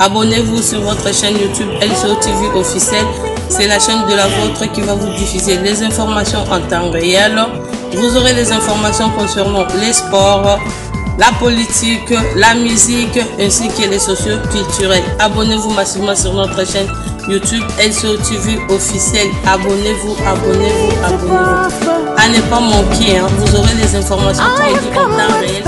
Abonnez-vous sur votre chaîne YouTube LCO TV officielle. C'est la chaîne de la vôtre qui va vous diffuser les informations en temps réel. Vous aurez les informations concernant les sports, la politique, la musique ainsi que les culturels. Abonnez-vous massivement sur notre chaîne YouTube LCO TV officielle. Abonnez-vous, abonnez-vous, abonnez-vous. À ne pas manquer, hein. vous aurez les informations en temps réel.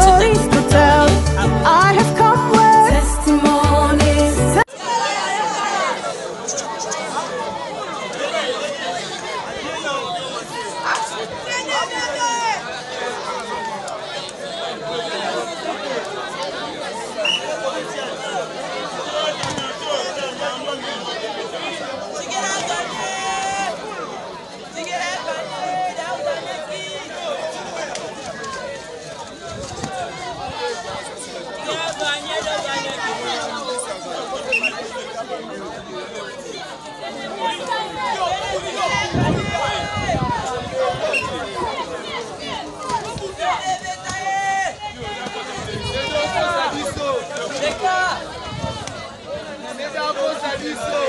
biso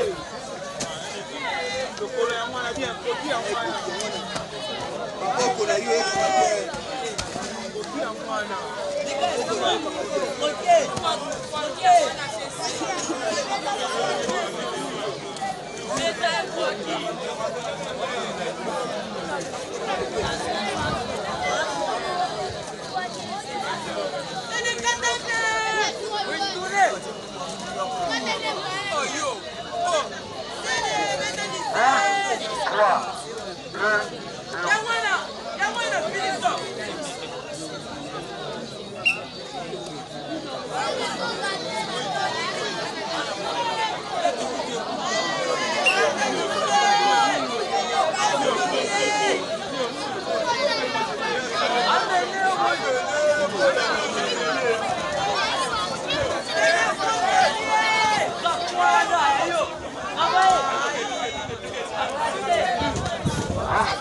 lokolo ya mwana bien kopi ya mwana maboko na yo eyebaka bien kopi ya mwana Thank you. 하나, 둘, 셋.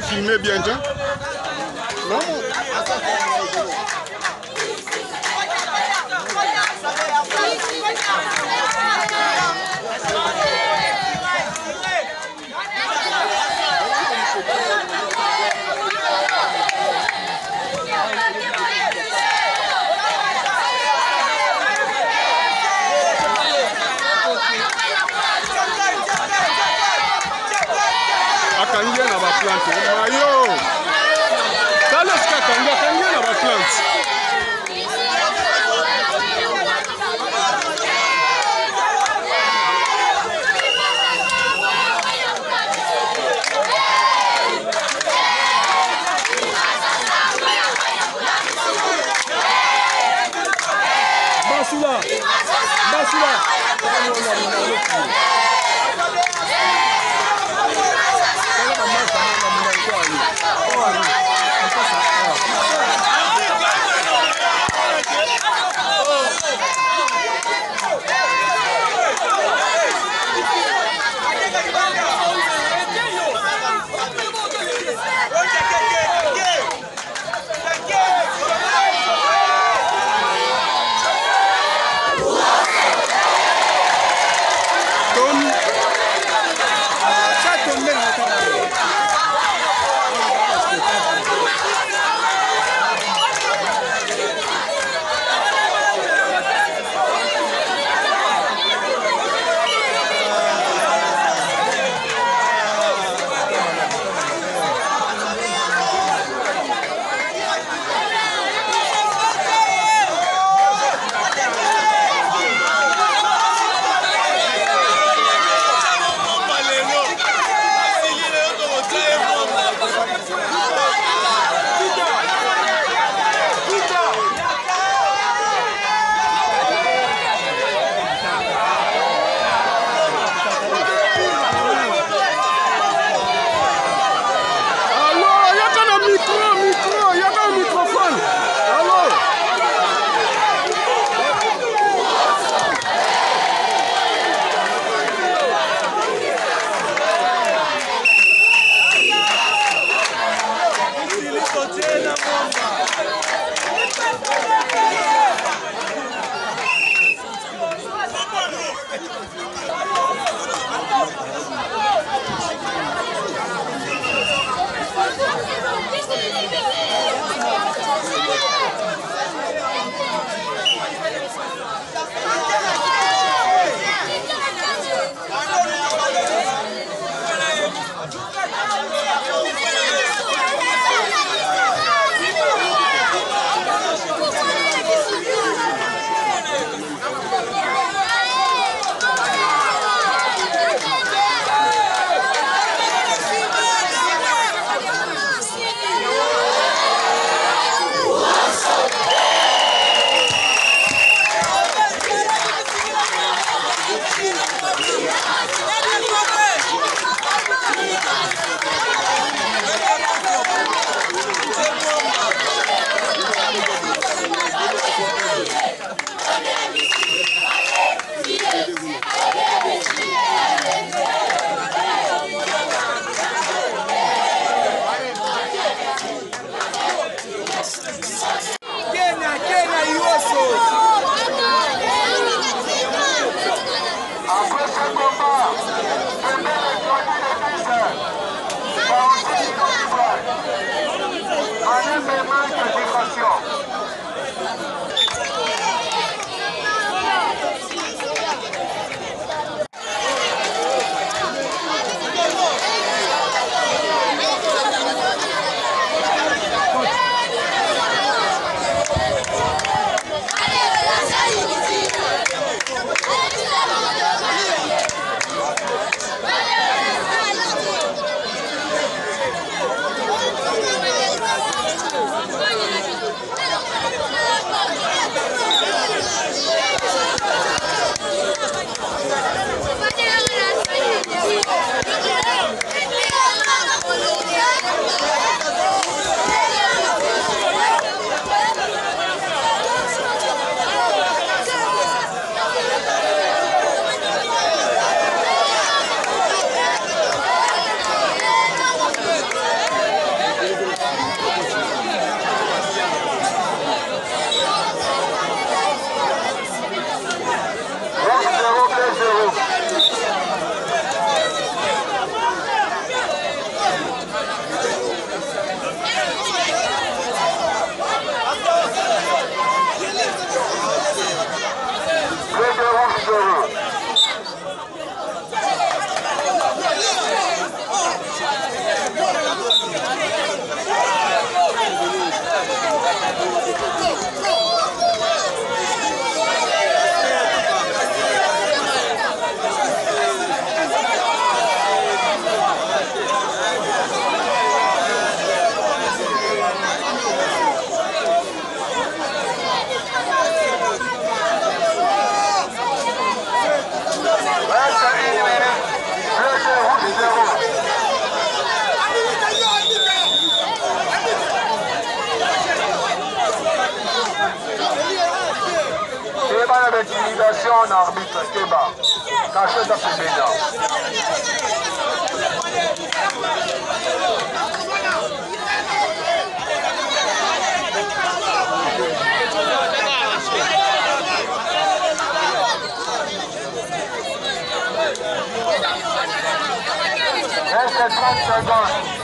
filmer bientôt. plante mayo tala sika kangia kangia na baplante keba kasho eza kobeda Reste 30 secondes.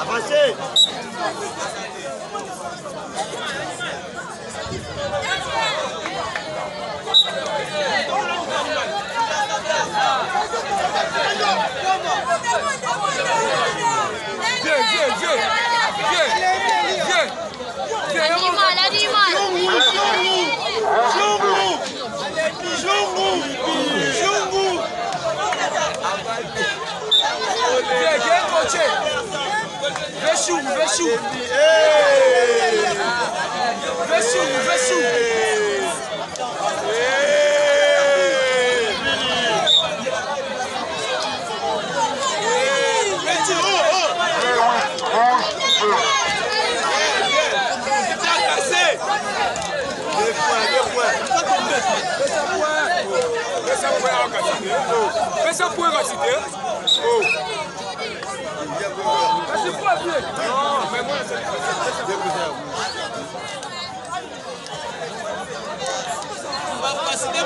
Avancez Jumbo! Jumbo! Jumbo! Jumbo! Vê-se um, vê-se um. Vê-se um, vê-se um. Fais ça pour un quantité. ma pied Non, mais moi, c'est On va passer des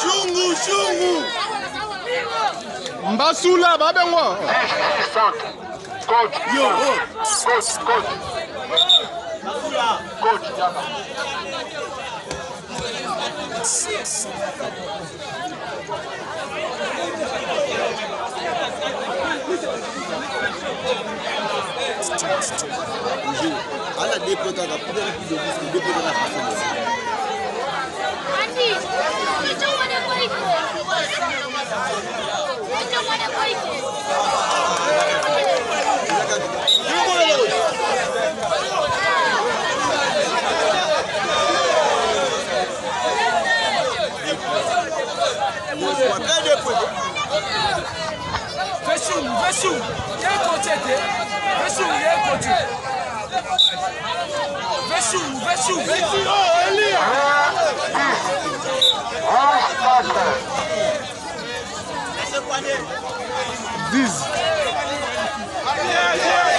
Shungu shungu Mbasula babengwa eh, eh, Coach, Yo, coach, coach, coach, ala de pe kaka pudere ki de bisu de pe kaka hasan andi kicho mane koi ko kicho mane Vesu, Vesu, This. Yeah, yeah.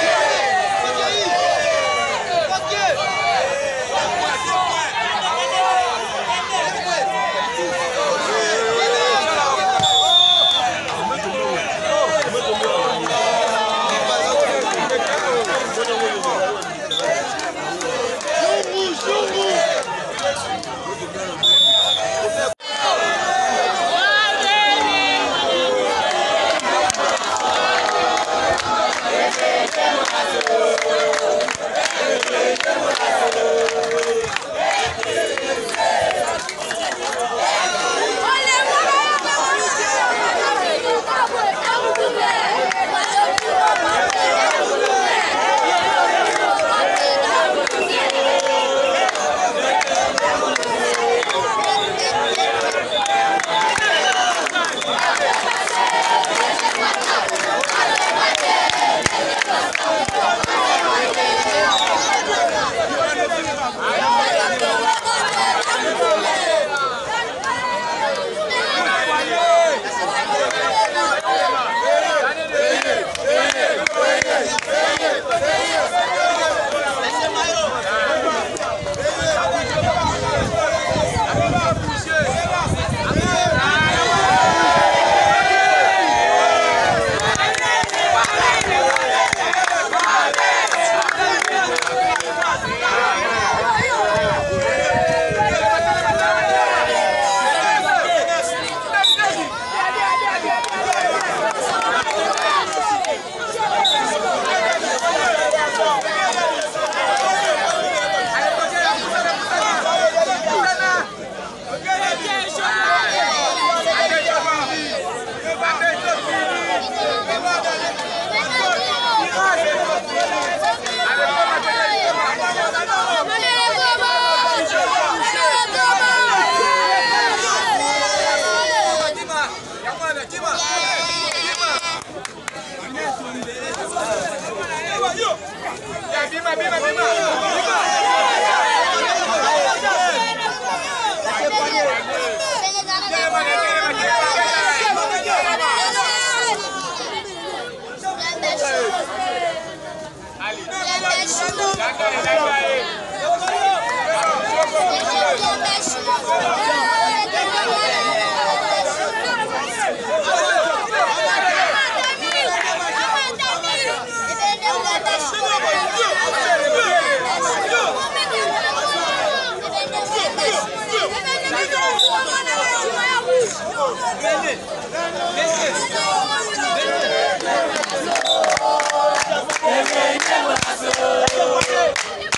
Listen. Listen.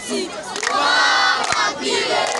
Politique, droit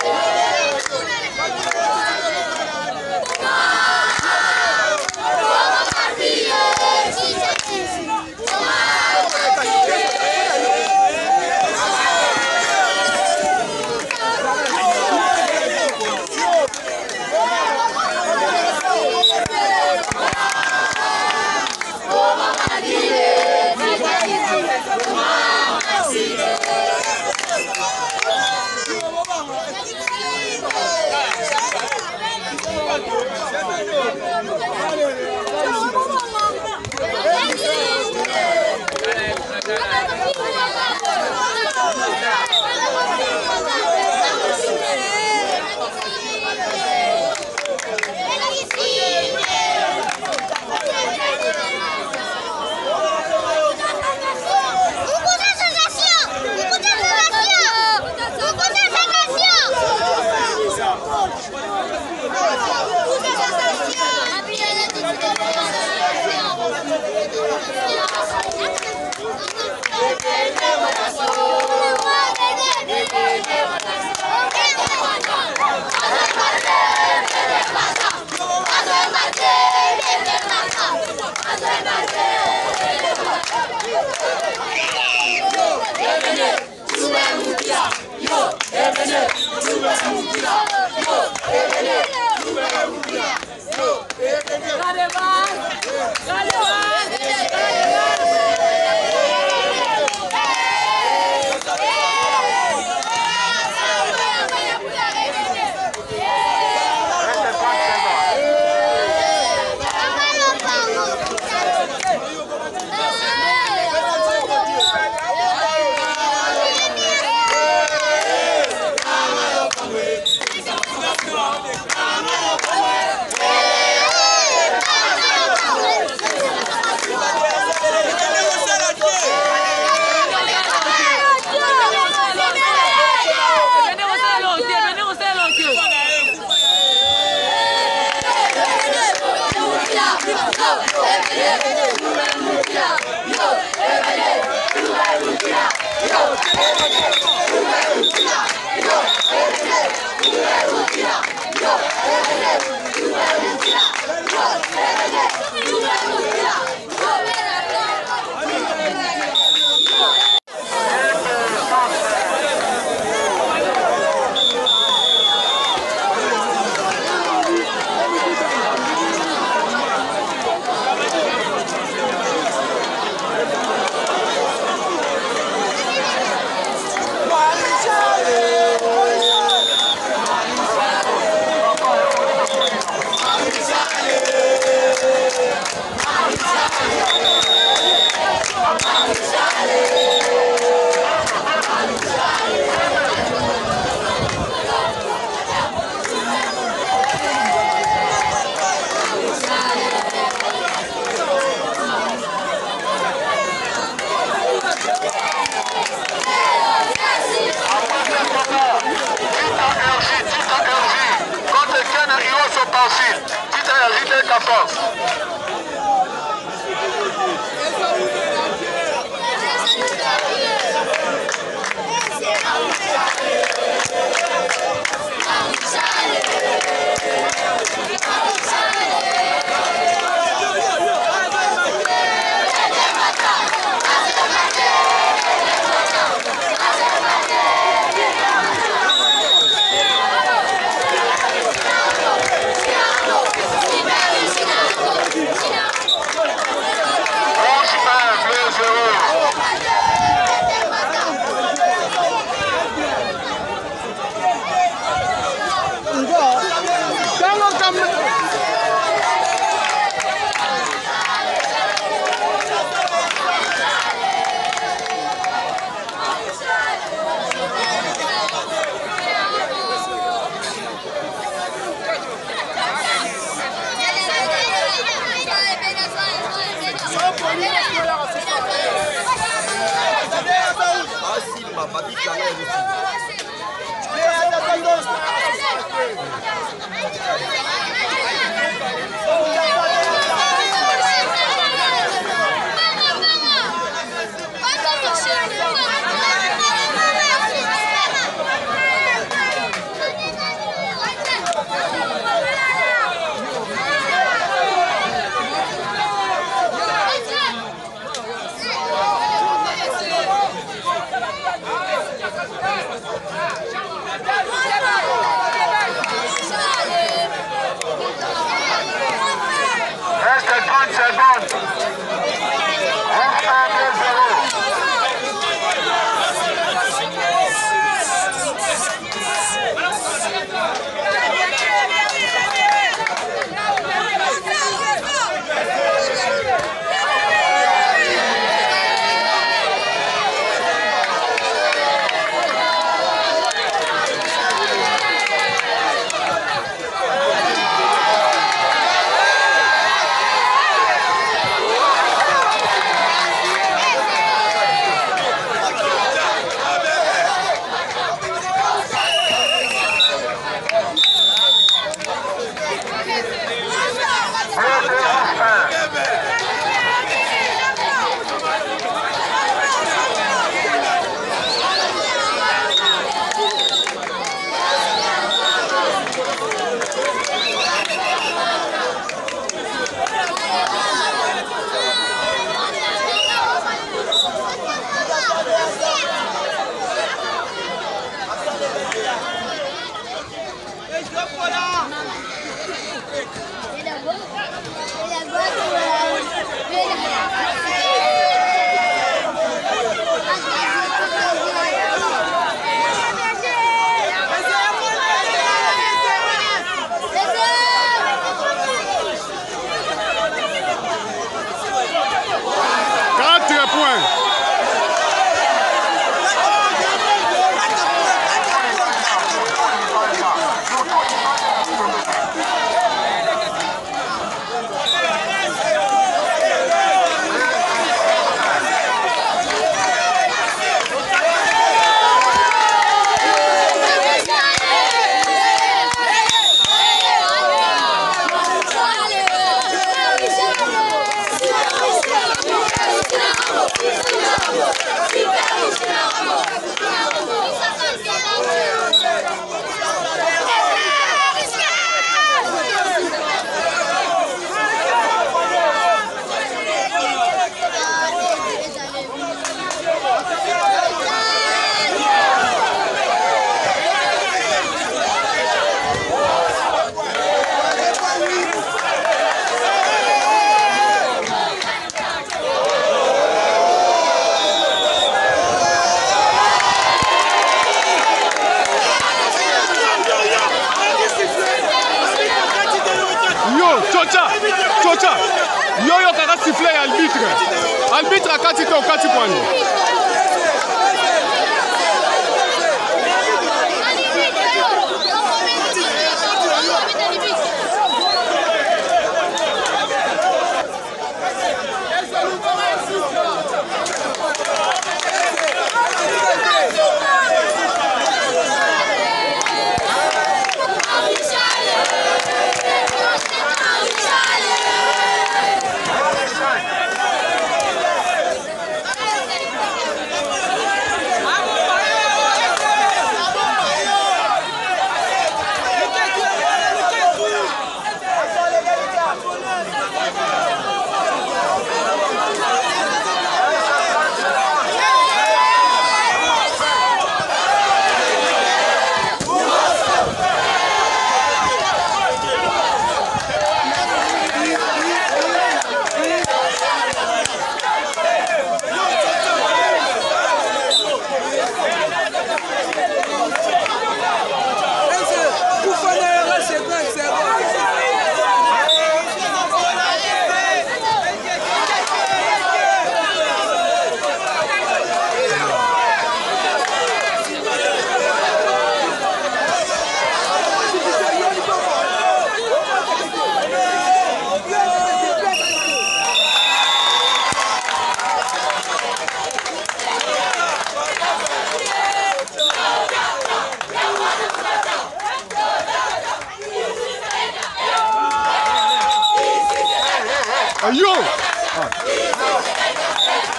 Go!